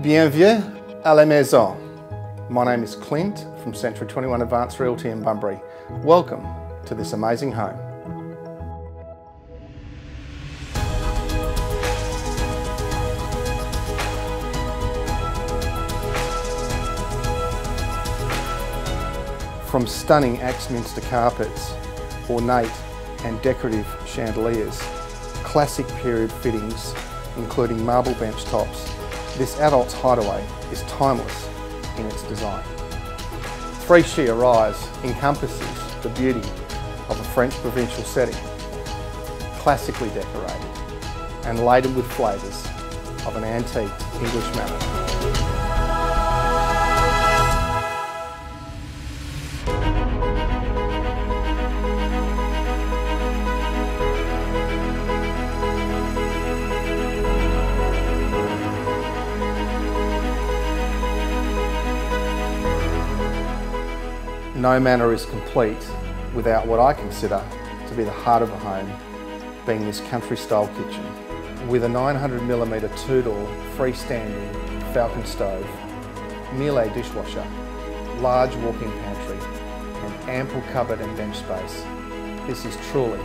Bienvenue à la maison. My name is Clint from Century 21 Advanced Realty in Bunbury. Welcome to this amazing home. From stunning Axminster carpets, ornate and decorative chandeliers, classic period fittings including marble bench tops, this adult's hideaway is timeless in its design. Three Shier Rise encompasses the beauty of a French provincial setting, classically decorated and laden with flavours of an antique English manor. No manor is complete without what I consider to be the heart of a home, being this country style kitchen. With a 900mm two-door freestanding Falcon stove, Miele dishwasher, large walk-in pantry and ample cupboard and bench space, this is truly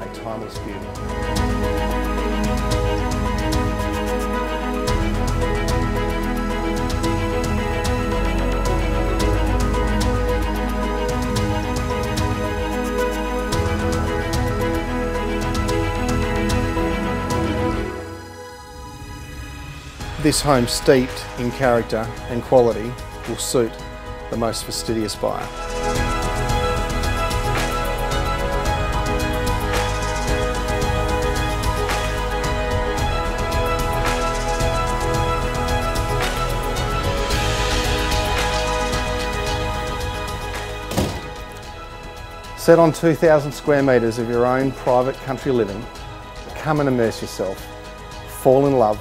a timeless beauty. This home steeped in character and quality will suit the most fastidious buyer. Set on 2,000 square metres of your own private country living, come and immerse yourself, fall in love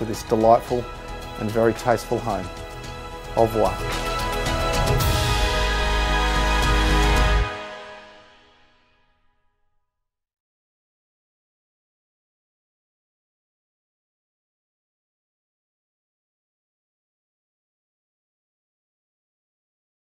with this delightful and very tasteful home. Au revoir.